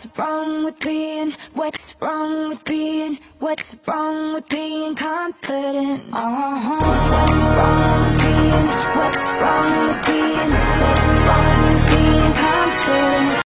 What's wrong with being, what's wrong with being, what's wrong with being confident? Uh-huh.